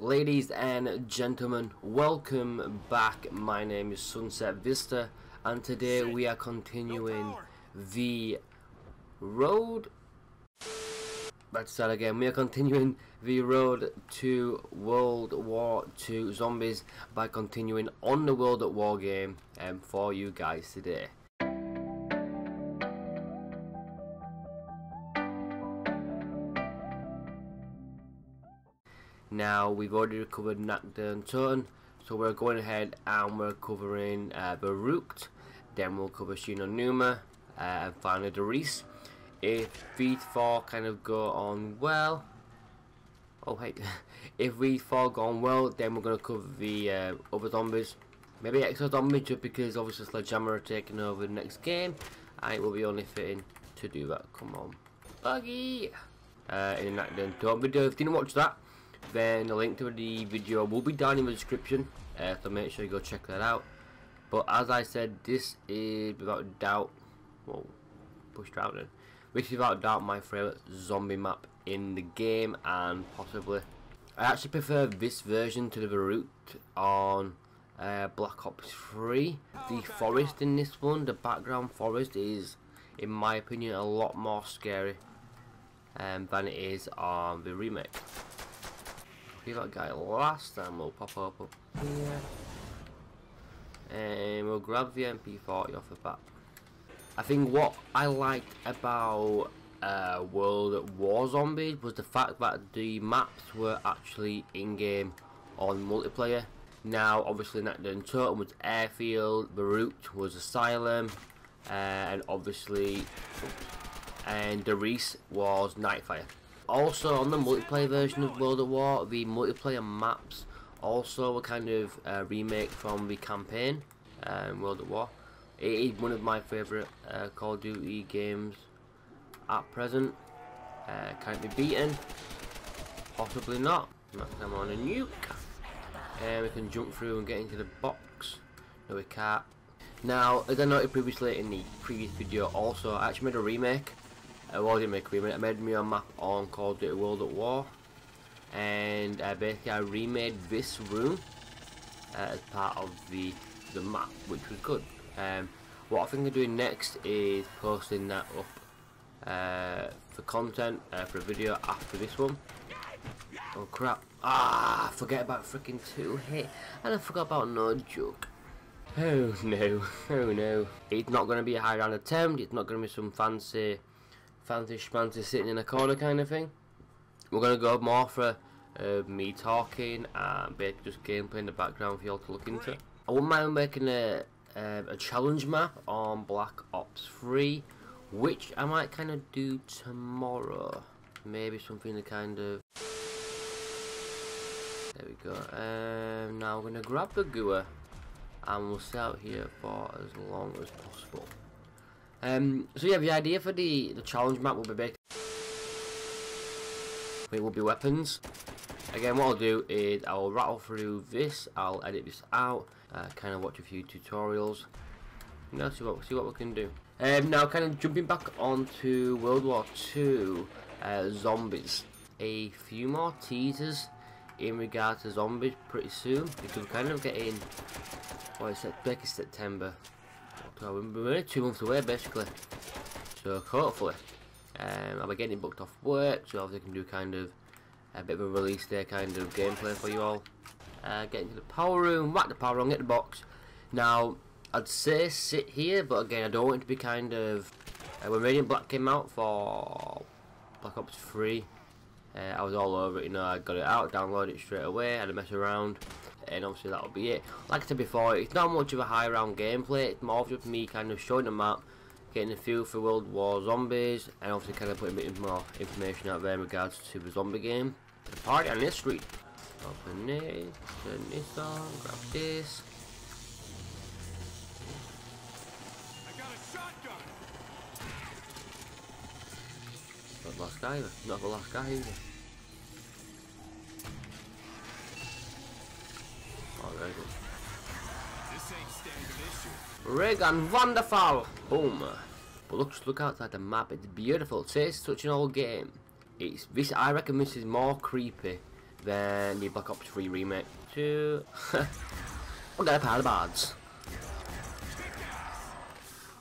Ladies and gentlemen, welcome back. My name is Sunset Vista, and today we are continuing the road. Let's start again. We are continuing the road to World War II Zombies by continuing on the World at War game um, for you guys today. Now we've already covered Nacht der Untoten, so we're going ahead and we're covering uh, then we'll cover Shi No Numa, uh, and finally Der Riese. If these four kind of go on well, oh hey, if these four go on well, then we're going to cover the uh, other zombies. Maybe extra zombies just because obviously Sledgehammer are taking over the next game, and it will be only fitting to do that. Come on, Buggy! Uh, in the Nacht der Untoten video, if you didn't watch that, then the link to the video will be down in the description uh, so make sure you go check that out. But as I said this is without doubt well pushed out then. Which is without doubt my favourite zombie map in the game and possibly I actually prefer this version to the Verruckt on uh, Black Ops 3 the forest in this one the background forest is in my opinion a lot more scary um, than it is on the remake Give that guy last time we'll pop up up here. And we'll grab the MP40 off the bat. I think what I liked about uh, World War Zombies was the fact that the maps were actually in-game on multiplayer. Now, obviously, Nacht der Untoten was Airfield, Verruckt was Asylum, uh, and obviously, and Der Riese was Nightfire. Also, on the multiplayer version of World at War, the multiplayer maps also a kind of uh, remake from the campaign um, World at War. It is one of my favourite uh, Call of Duty games at present. Uh, can't be beaten. Possibly not. Time on a nuke. And we can jump through and get into the box. No, we can't. Now, as I noted previously in the previous video, also I actually made a remake I well, didn't make a remake, I made me a map on Call of Duty World at War. And uh, basically I remade this room uh, as part of the the map which was good. Um, what I think I'm doing next is posting that up uh, for content uh, for a video after this one. Oh crap. Ah forget about freaking two hit. And I forgot about no joke. Oh no. Oh no. It's not going to be a high round attempt. It's not going to be some fancy fancy schmancy sitting in a corner kind of thing. We're going to go more for uh, me talking and just gameplay in the background for y'all to look into. I wouldn't mind making a, um, a challenge map on Black Ops 3, which I might kind of do tomorrow. Maybe something to kind of... There we go. Um, now we're going to grab the GUA and we'll stay out here for as long as possible. Um, so yeah, the idea for the, the challenge map will be big. It will be weapons. Again, what I'll do is I'll rattle through this, I'll edit this out, uh, kind of watch a few tutorials, you know, see what, see what we can do. Um, now, kind of jumping back onto World War II uh, zombies. A few more teasers in regard to zombies pretty soon, because we're kind of getting, what is it, back in September, so we're only two months away basically. So hopefully um, I'll be getting booked off work so I can do kind of a bit of a release day kind of gameplay for you all. Uh, get into the power room, whack the power room, get the box. Now I'd say sit here but again I don't want it to be kind of uh, when Radiant Black came out for Black Ops 3 uh, I was all over it, you know, I got it out, downloaded it straight away, had a mess around and obviously that'll be it. Like I said before, it's not much of a high round gameplay, it's more just me kind of showing the map, getting a feel for World War Zombies, and obviously kind of putting a bit more information out there in regards to the zombie game. The party on this street. Open this, turn this on, grab this. Not the last guy either, not the last guy either. Regan, wonderful! Boom! But look, look outside the map, it's beautiful. It's such an old game. It's this. I reckon this is more creepy than the Black Ops 3 remake 2. we got a pile of bards.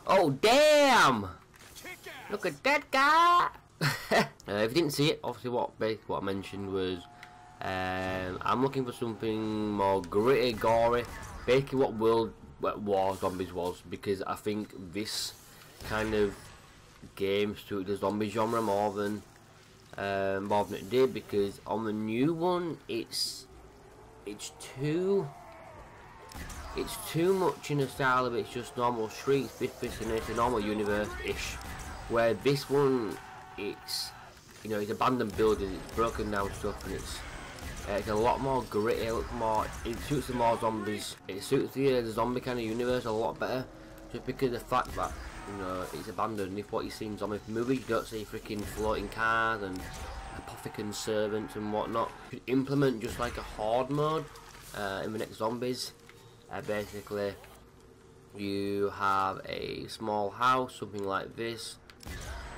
Oh damn! Look at that guy! Uh, if you didn't see it, obviously what what I mentioned was um, I'm looking for something more gritty, gory, basically what World War Zombies was, because I think this kind of game suited the zombie genre more than um, more than it did, because on the new one, it's it's too it's too much in the style of it's just normal streets, fifth person, it's a normal universe-ish. Where this one, it's, you know, it's abandoned buildings, it's broken down stuff, and it's, uh, it's a lot more gritty, lot more, it suits the more zombies, it suits the, uh, the zombie kind of universe a lot better, just because of the fact that, you know, it's abandoned. If what you see in zombie movies, you don't see freaking floating cars and Apothicon Servants and whatnot. You could implement just like a horde mode uh, in the next zombies. Uh, basically, you have a small house, something like this,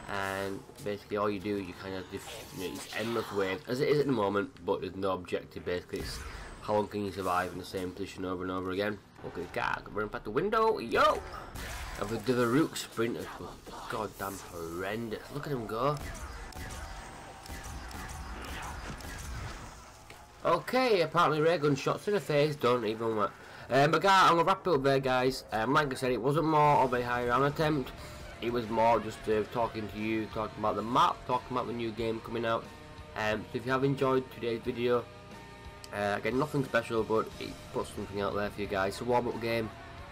and basically all you do you kind of, you know, it's endless wave, as it is at the moment, but there's no objective, basically it's how long can you survive in the same position over and over again. Okay, God, running past the window, yo! Of the, the Rook sprinters, god damn horrendous, look at him go. Okay, apparently ray gun shots in the face don't even work. Um, but guys, I'm to wrap it up there guys. Um, like I said, it wasn't more of a high round attempt. It was more just uh, talking to you, talking about the map, talking about the new game coming out. Um, so if you have enjoyed today's video, uh, again, nothing special, but it puts something out there for you guys. It's a warm-up game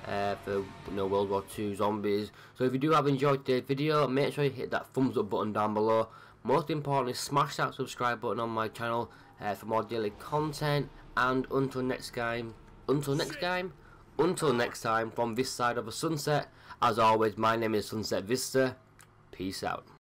uh, for you know, World War II zombies. So if you do have enjoyed today's video, make sure you hit that thumbs up button down below. Most importantly, smash that subscribe button on my channel uh, for more daily content. And until next time, until next time, until next time from this side of the sunset, as always, my name is Sunset Vista. Peace out.